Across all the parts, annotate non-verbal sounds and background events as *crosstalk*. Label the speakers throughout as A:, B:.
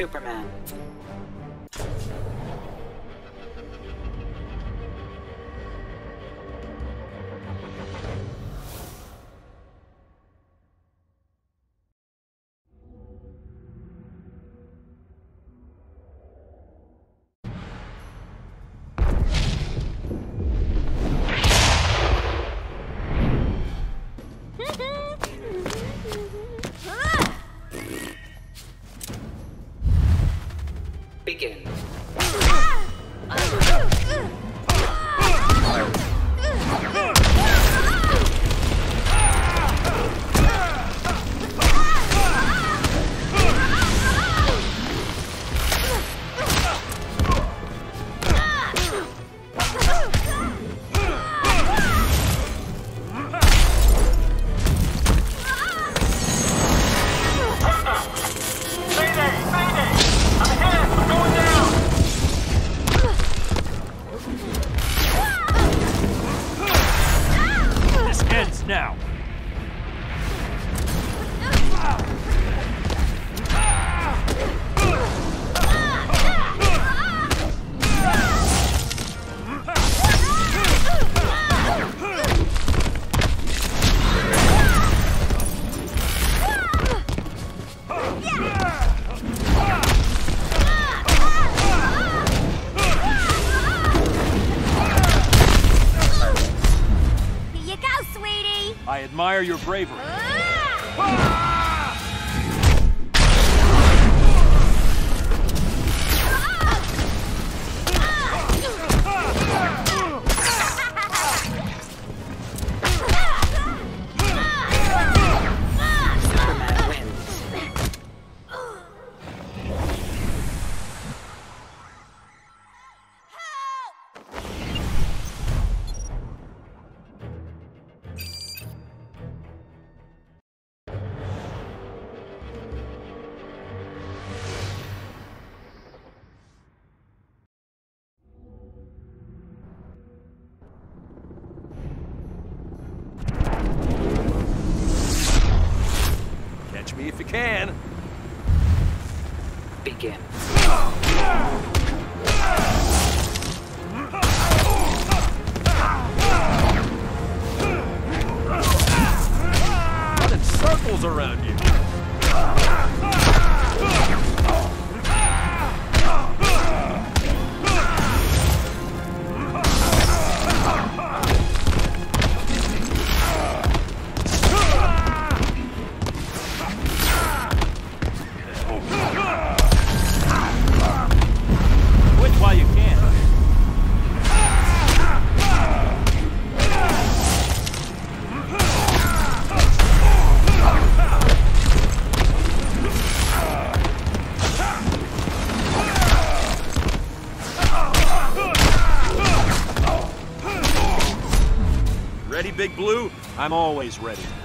A: Superman.
B: Bravery.
A: Begin.
B: I'm always ready.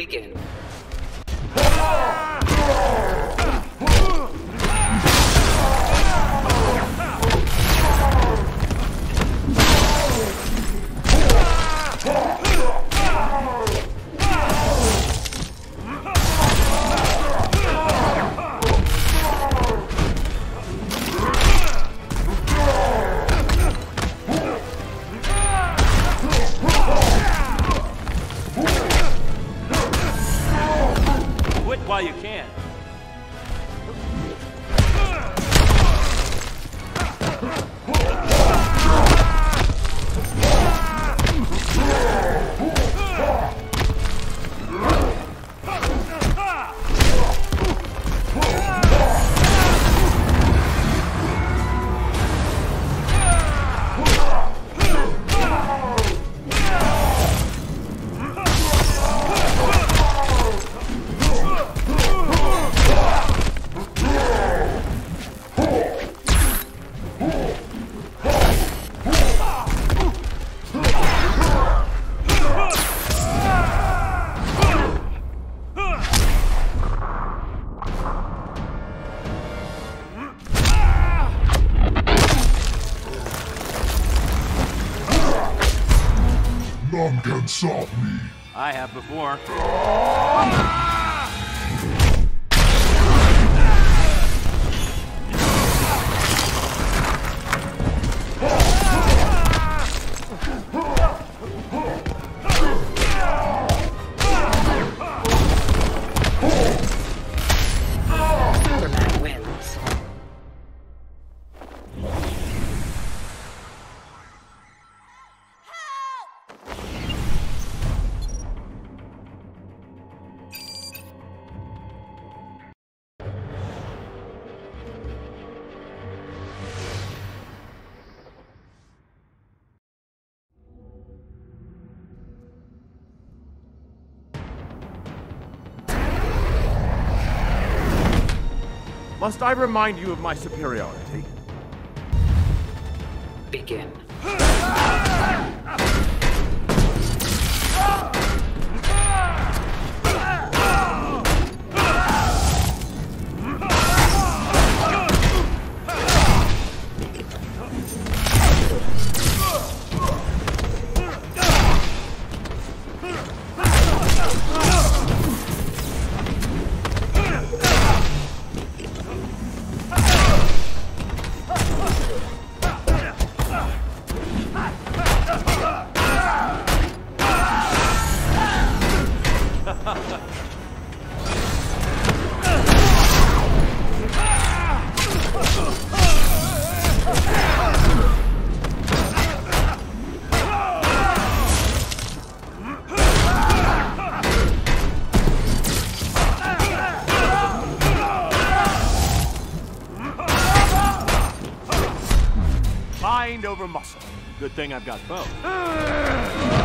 A: Begin. Can
C: me.
A: I have before.
D: Must I remind you of my superiority?
B: Begin. *laughs*
D: over muscle.
A: Good thing I've got both. *laughs*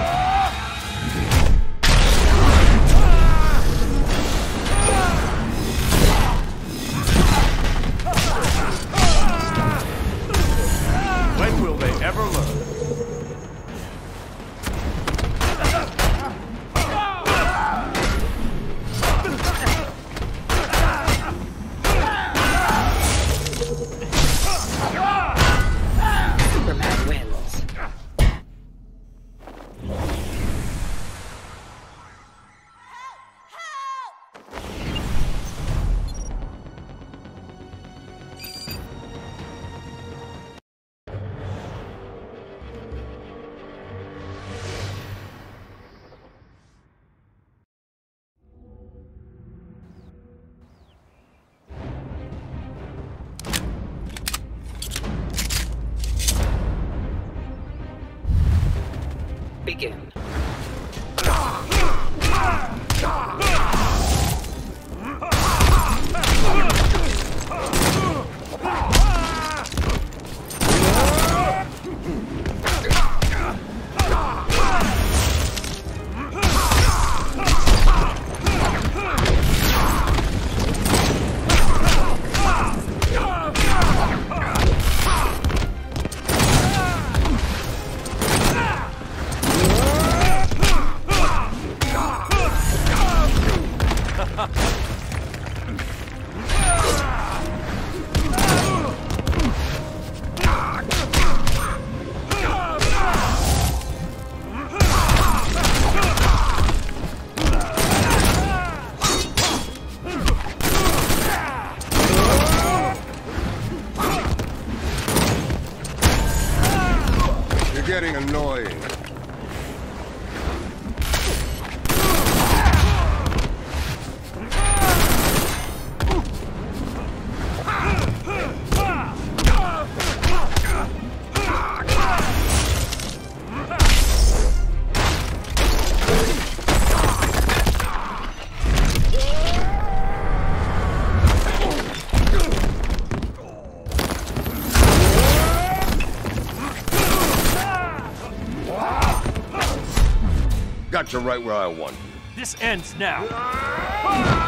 C: Got you right where I want you.
A: This ends now.
C: Ah!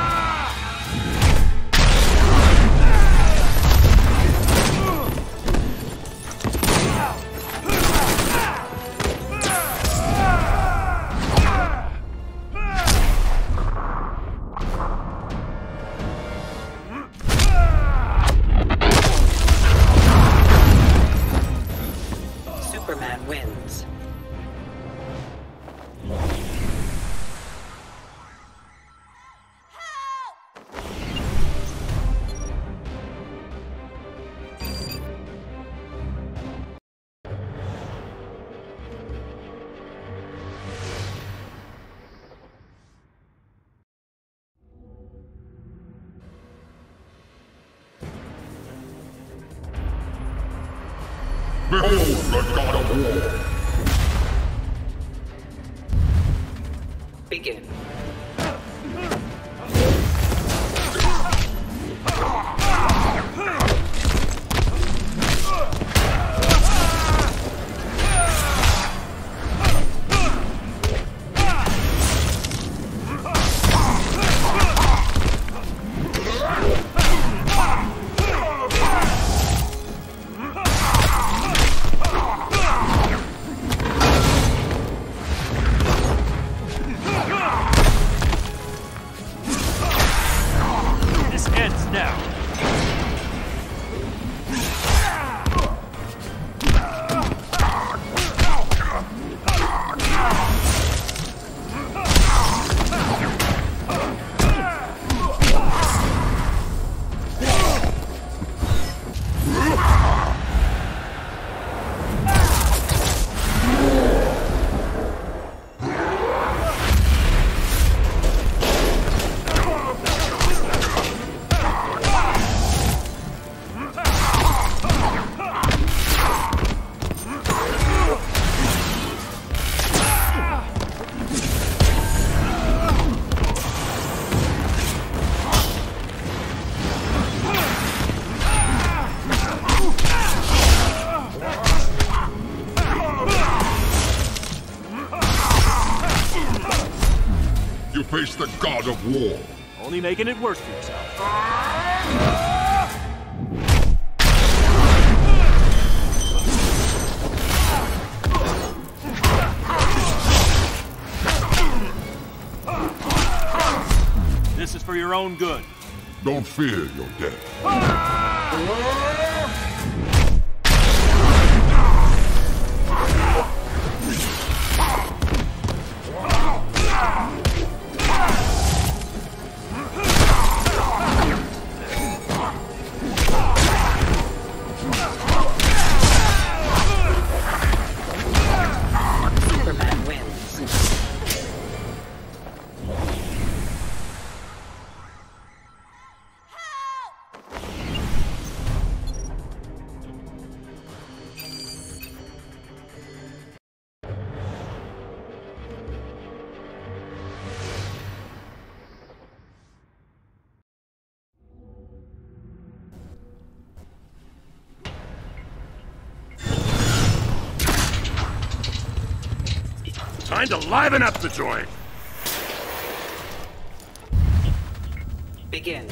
A: Only making it worse for yourself. This is for your own good.
C: Don't fear your death.
D: Time to liven up the joint.
B: Begin.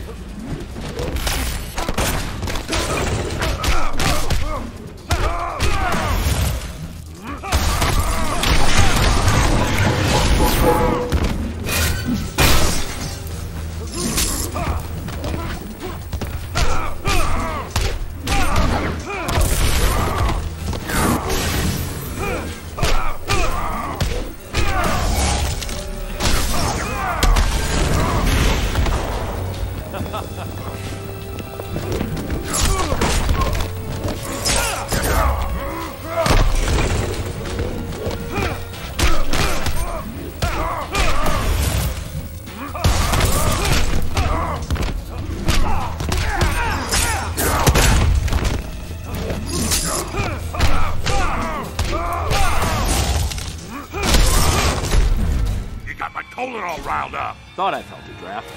A: Thought I felt a draft.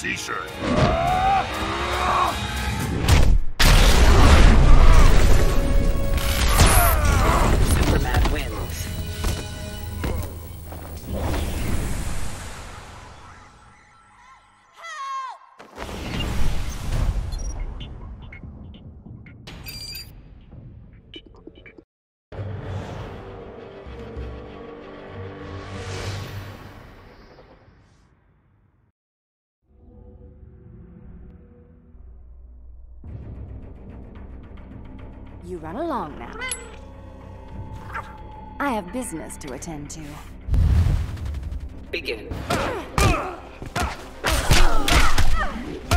C: T-shirt.
E: You run along now. I have business to attend to.
B: Begin. *laughs*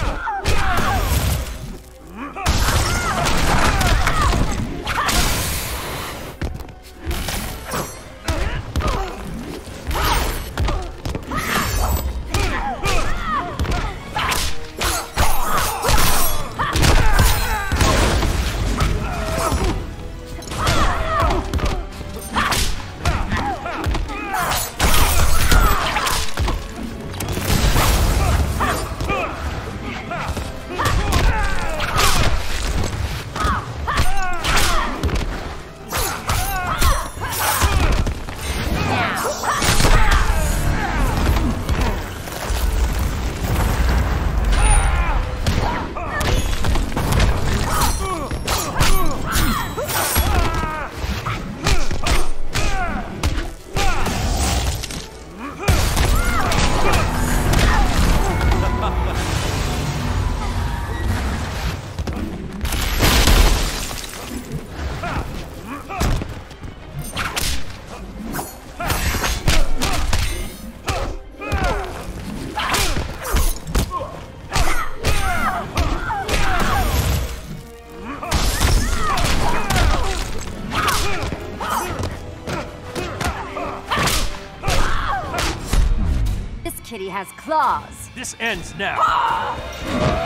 E: claws.
A: This ends now. *gasps*
E: Yeah.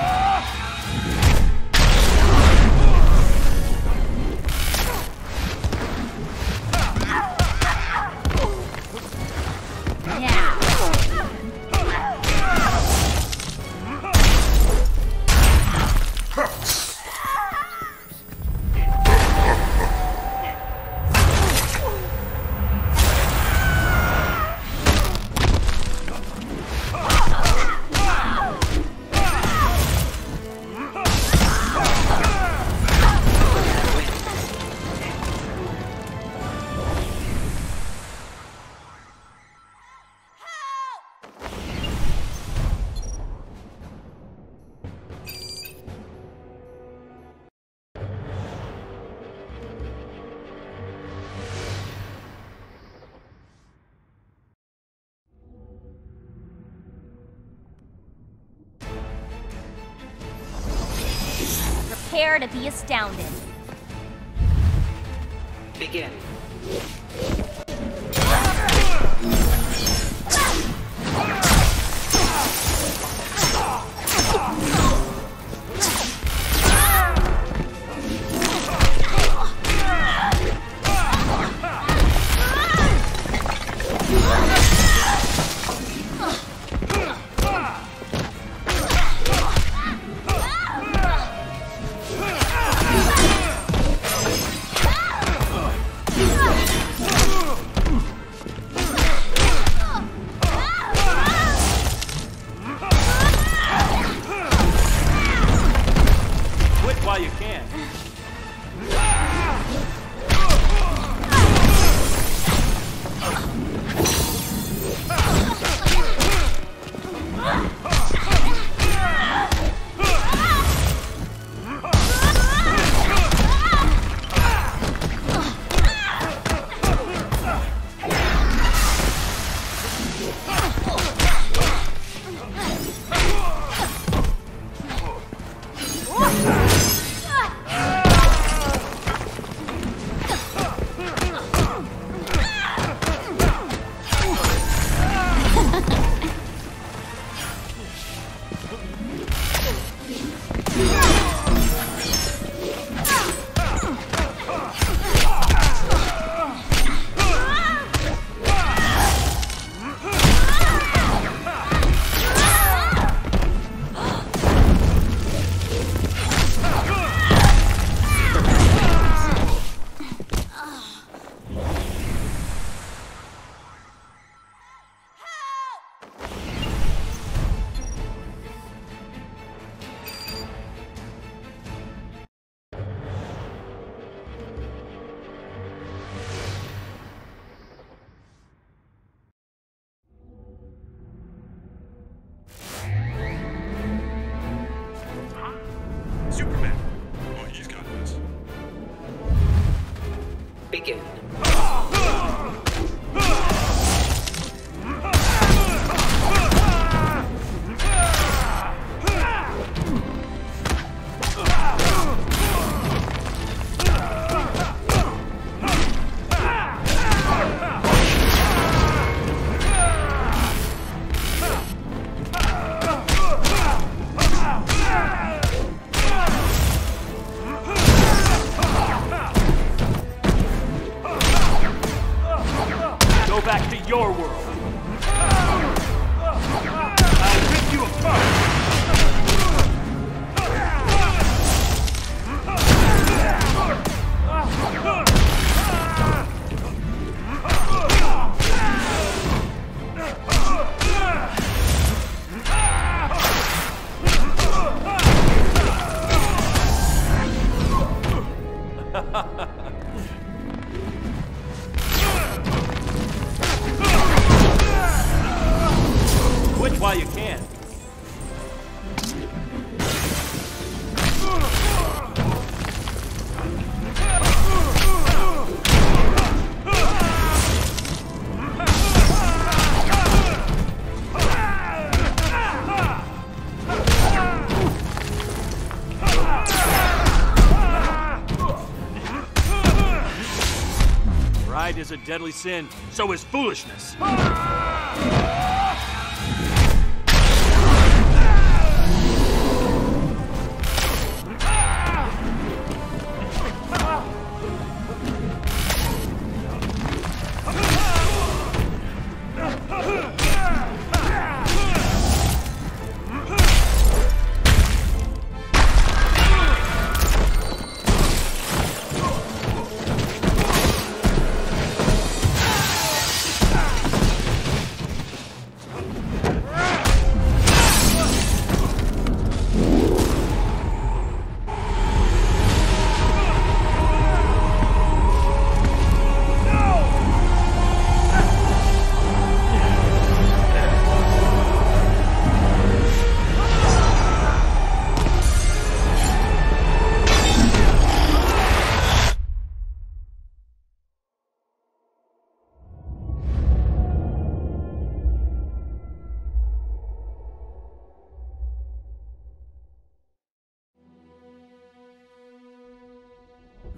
F: Prepare to be astounded.
B: Begin.
A: While you can. Pride is a deadly sin, so is foolishness.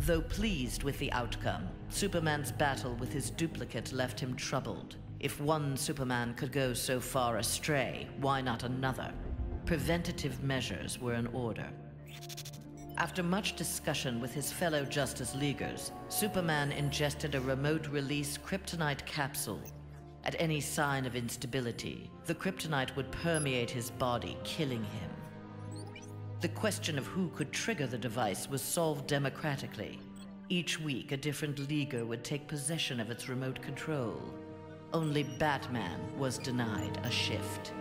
G: Though pleased with the outcome, Superman's battle with his duplicate left him troubled. If one Superman could go so far astray, why not another? Preventative measures were in order. After much discussion with his fellow Justice Leaguers, Superman ingested a remote-release kryptonite capsule. At any sign of instability, the kryptonite would permeate his body, killing him. The question of who could trigger the device was solved democratically. Each week, a different Leaguer would take possession of its remote control. Only Batman was denied a shift.